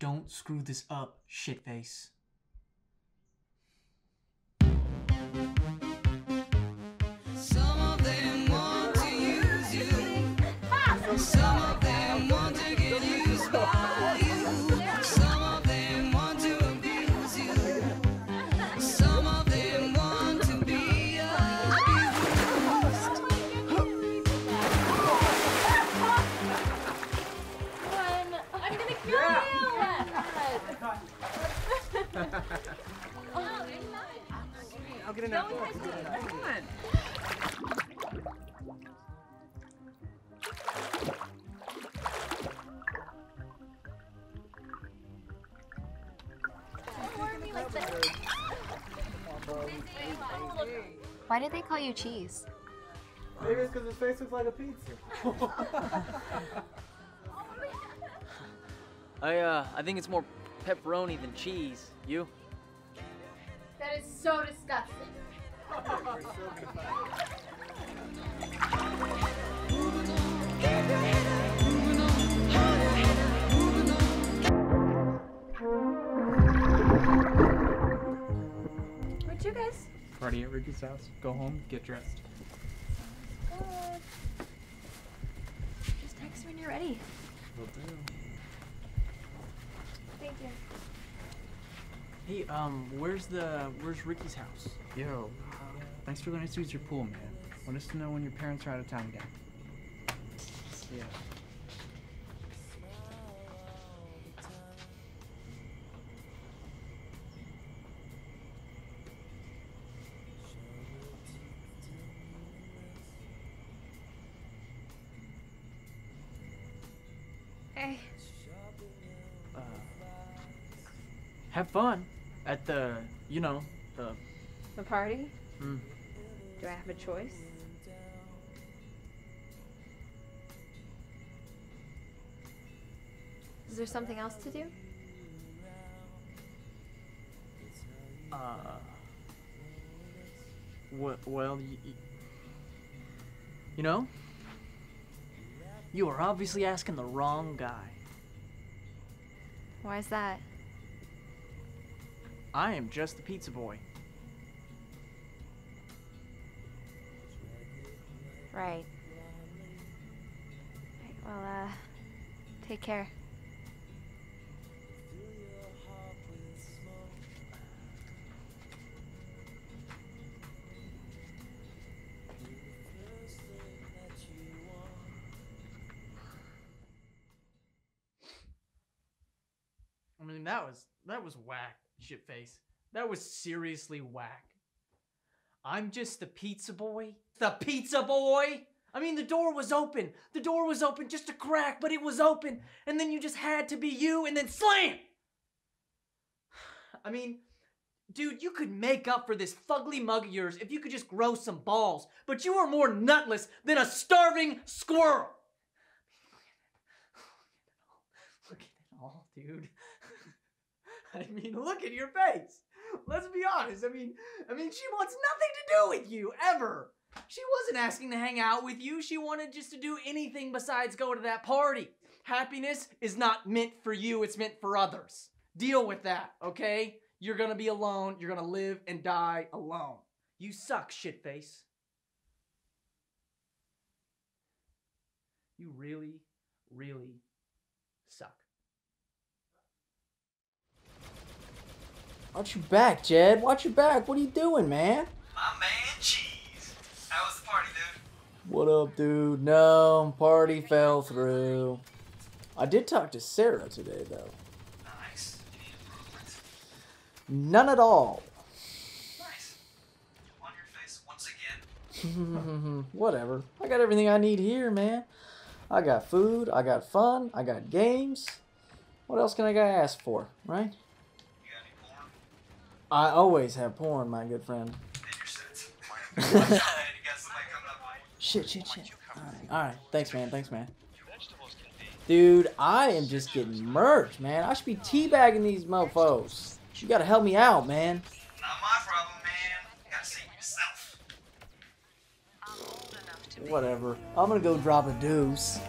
Don't screw this up, shitface. Some of them want to use you. Some of them want to get used by you. Some of them want to abuse you. Some of them want to be abused. One. I'm gonna kill you. I'll get in Don't touch me. Come on. Don't worry me like that. Why did they call you cheese? Maybe it's because his face looks like a pizza. I uh, I think it's more pepperoni than cheese. You? That is so disgusting. Where'd you guys? Party at Ricky's house. Go home, get dressed. Good. Just text when you're ready. Thank you. Hey, um, where's the where's Ricky's house? Yo, thanks for letting us use your pool, man. Want us to know when your parents are out of town again. Yeah. Hey. Uh, have fun at the, you know, the. The party? Mm. Do I have a choice? Is there something else to do? Uh. Well, well, y- y- you know, you are obviously asking the wrong guy. Why is that? I am just the pizza boy. Right. Right, well, uh, take care. I mean, that was that was whack, shitface. That was seriously whack. I'm just the pizza boy. The pizza boy. I mean, the door was open. The door was open just a crack, but it was open, and then you just had to be you, and then slam. I mean, dude, you could make up for this fugly mug of yours if you could just grow some balls, but you are more nutless than a starving squirrel. Look at it all, dude. I mean, look at your face. Let's be honest. I mean, I mean, she wants nothing to do with you ever. She wasn't asking to hang out with you. She wanted just to do anything besides go to that party. Happiness is not meant for you, it's meant for others. Deal with that, okay? You're gonna be alone. You're gonna live and die alone. You suck, shitface. You really, really suck. Watch your back, Jed. Watch your back. What are you doing, man? My man Cheese. How was the party, dude? What up, dude? No, party fell through. I did talk to Sarah today, though. Nice. None at all. Nice. On your face once again. Whatever. I got everything I need here, man. I got food, I got fun, I got games. What else can I ask for, right? You got any porn? I always have porn, my good friend. Then you're set. you got somebody coming up on you. Shit, shit, shit. Alright, alright. Thanks, man. Thanks, man. Dude, I am just getting merged, man. I should be teabagging these mofos. You gotta help me out, man. Not my problem, man. You gotta save yourself. Whatever. I'm gonna go drop a deuce.